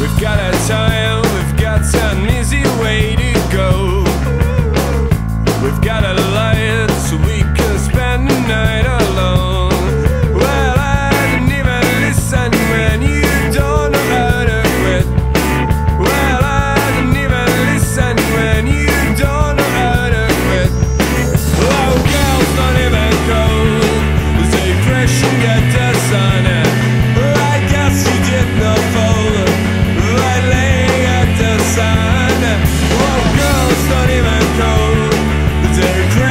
We've got our time, we've got an easy way to go.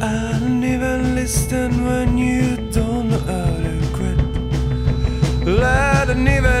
I even listen when you don't know how to quit. Let don't even